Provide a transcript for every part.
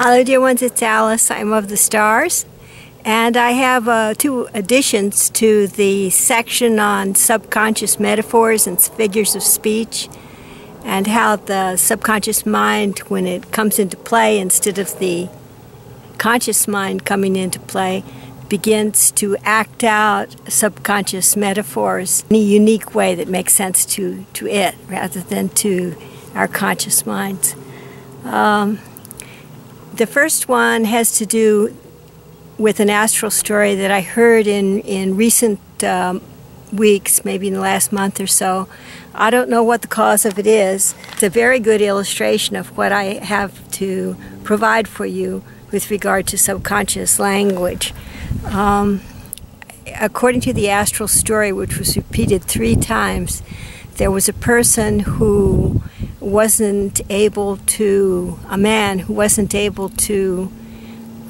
Hello, dear ones, it's Alice. I'm of the stars. And I have uh, two additions to the section on subconscious metaphors and figures of speech and how the subconscious mind, when it comes into play instead of the conscious mind coming into play, begins to act out subconscious metaphors in a unique way that makes sense to, to it rather than to our conscious minds. Um, the first one has to do with an astral story that I heard in, in recent um, weeks, maybe in the last month or so. I don't know what the cause of it is. It's a very good illustration of what I have to provide for you with regard to subconscious language. Um, according to the astral story, which was repeated three times, there was a person who wasn't able to, a man who wasn't able to,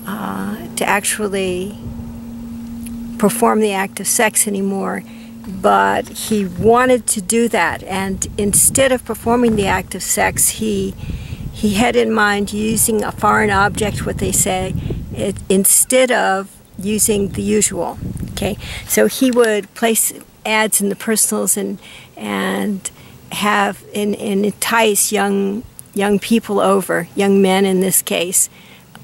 uh, to actually perform the act of sex anymore, but he wanted to do that. And instead of performing the act of sex, he, he had in mind using a foreign object, what they say, it, instead of using the usual. Okay, so he would place ads in the personals and and have and, and entice young young people over, young men in this case,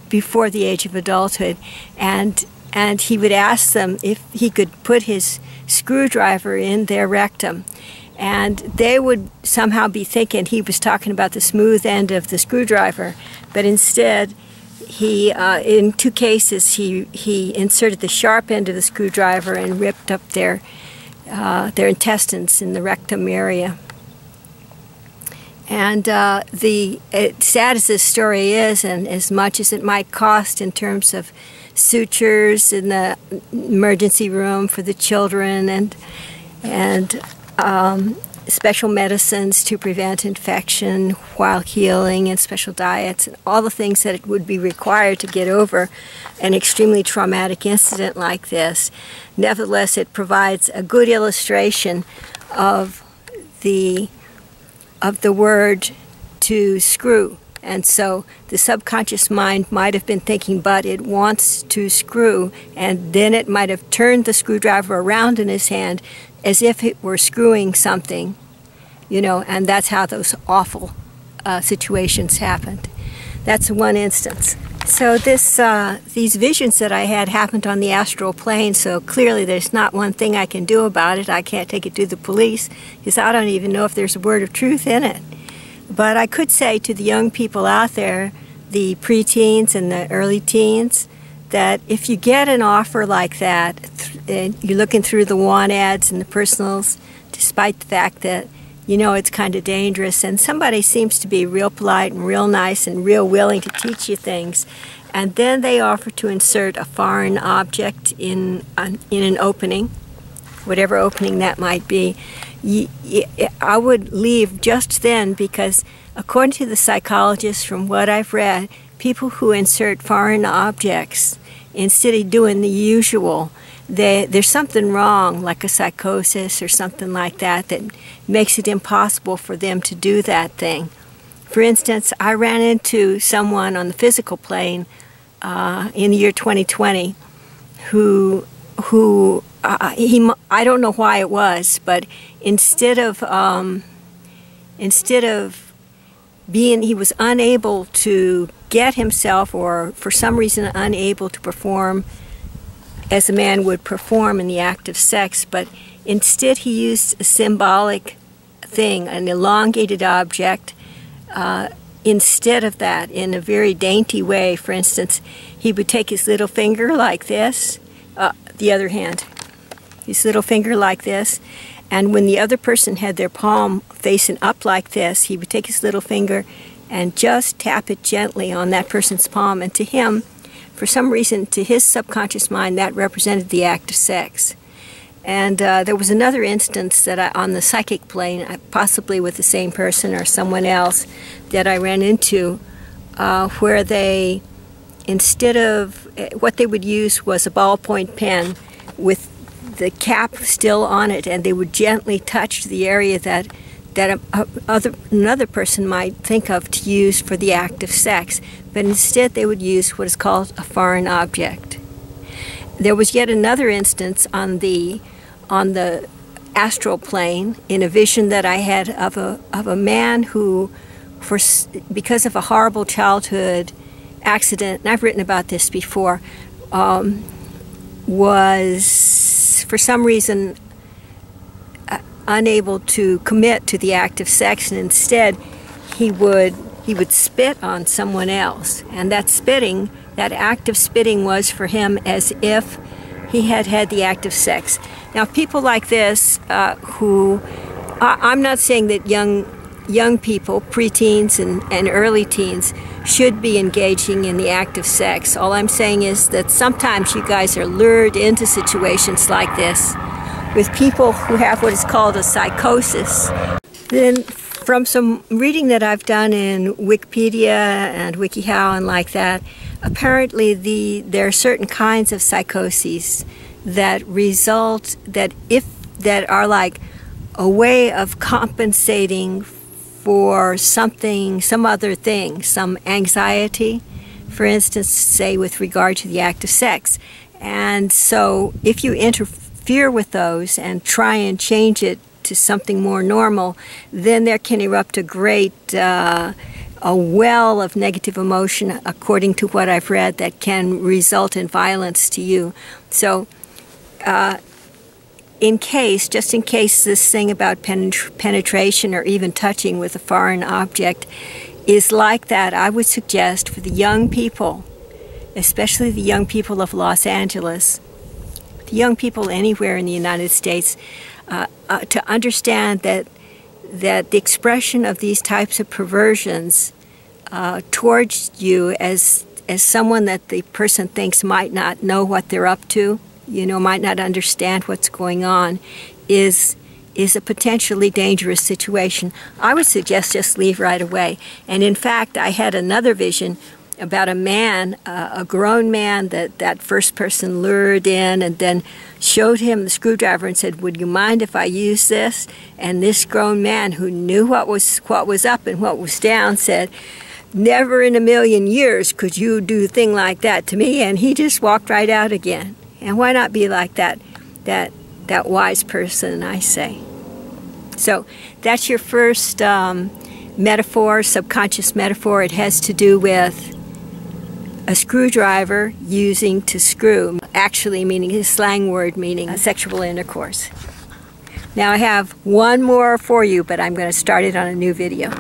before the age of adulthood, and and he would ask them if he could put his screwdriver in their rectum. And they would somehow be thinking he was talking about the smooth end of the screwdriver, but instead, he uh, in two cases he he inserted the sharp end of the screwdriver and ripped up their uh, their intestines in the rectum area. And uh, the sad as this story is, and as much as it might cost in terms of sutures in the emergency room for the children and and um, special medicines to prevent infection while healing and special diets and all the things that it would be required to get over an extremely traumatic incident like this. Nevertheless, it provides a good illustration of the of the word to screw. And so the subconscious mind might have been thinking, but it wants to screw. And then it might have turned the screwdriver around in his hand as if it were screwing something, you know, and that's how those awful uh, situations happened. That's one instance. So this, uh, these visions that I had happened on the astral plane. So clearly, there's not one thing I can do about it. I can't take it to the police because I don't even know if there's a word of truth in it. But I could say to the young people out there, the preteens and the early teens, that if you get an offer like that, and you're looking through the want ads and the personals, despite the fact that you know it's kind of dangerous and somebody seems to be real polite and real nice and real willing to teach you things and then they offer to insert a foreign object in an, in an opening whatever opening that might be. Eh, I would leave just then because according to the psychologists from what I've read people who insert foreign objects instead of doing the usual they, there's something wrong, like a psychosis or something like that, that makes it impossible for them to do that thing. For instance, I ran into someone on the physical plane uh, in the year 2020 who, who uh, he, I don't know why it was, but instead of, um, instead of being, he was unable to get himself or for some reason unable to perform as a man would perform in the act of sex, but instead he used a symbolic thing, an elongated object. Uh, instead of that, in a very dainty way, for instance, he would take his little finger like this, uh, the other hand, his little finger like this, and when the other person had their palm facing up like this, he would take his little finger and just tap it gently on that person's palm, and to him, for some reason, to his subconscious mind, that represented the act of sex. And uh, there was another instance that I, on the psychic plane, possibly with the same person or someone else, that I ran into, uh, where they, instead of uh, what they would use was a ballpoint pen with the cap still on it, and they would gently touch the area that that a, other, another person might think of to use for the act of sex, but instead they would use what is called a foreign object. There was yet another instance on the on the astral plane in a vision that I had of a of a man who, for because of a horrible childhood accident, and I've written about this before, um, was for some reason unable to commit to the act of sex, and instead he would he would spit on someone else, and that spitting, that act of spitting, was for him as if he had had the act of sex. Now, people like this uh, who I, am not saying that young young people, preteens and, and early teens, should be engaging in the act of sex. All I'm saying is that sometimes you guys are lured into situations like this with people who have what is called a psychosis. Then, from some reading that I've done in Wikipedia and WikiHow and like that, apparently the there are certain kinds of psychoses that result that if that are like a way of compensating for something some other thing some anxiety for instance say with regard to the act of sex and so if you interfere with those and try and change it to something more normal then there can erupt a great uh, a well of negative emotion, according to what I've read, that can result in violence to you. So, uh, in case, just in case this thing about penetration or even touching with a foreign object is like that, I would suggest for the young people, especially the young people of Los Angeles, young people anywhere in the United States, uh, uh, to understand that that the expression of these types of perversions uh, towards you as as someone that the person thinks might not know what they're up to, you know, might not understand what's going on, is is a potentially dangerous situation. I would suggest just leave right away. And in fact, I had another vision about a man, uh, a grown man that that first person lured in and then showed him the screwdriver and said, "Would you mind if I use this?" And this grown man who knew what was what was up and what was down said, Never in a million years could you do a thing like that to me. And he just walked right out again. And why not be like that, that, that wise person, I say. So that's your first um, metaphor, subconscious metaphor. It has to do with a screwdriver using to screw, actually meaning a slang word meaning sexual intercourse. Now I have one more for you, but I'm going to start it on a new video.